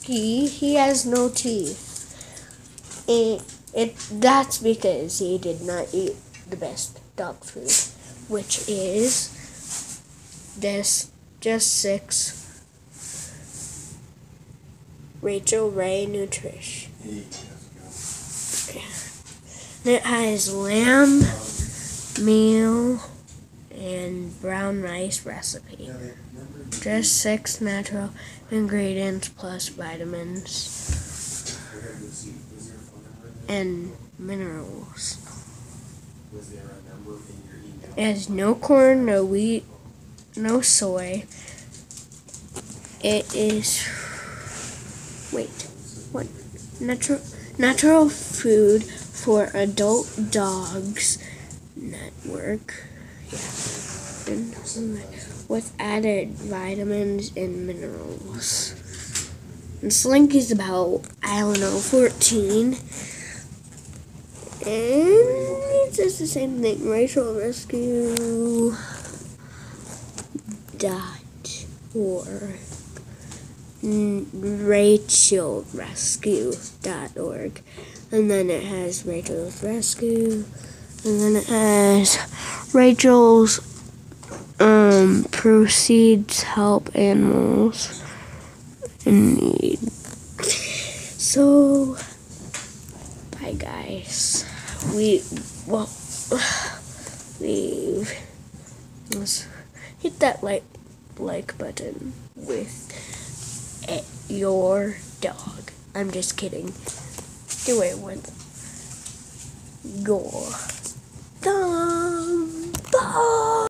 He he has no teeth. It, it that's because he did not eat the best dog food, which is this just six Rachael Ray Nutrish. It has lamb meal and brown rice recipe. Just six natural ingredients plus vitamins and minerals. It has no corn, no wheat, no soy. It is wait, what? Natural natural food for adult dogs network. Yeah. With added vitamins and minerals. And Slinky's about, I don't know, 14. And it's just the same thing. Racial Rescue dot org. Rachael Rescue dot org. And then it has Rachael's Rescue. And then it has Rachael's um, proceeds help animals in need. So, bye guys. We, well, leave. let's hit that like, like button with your dog. I'm just kidding. Do it with your.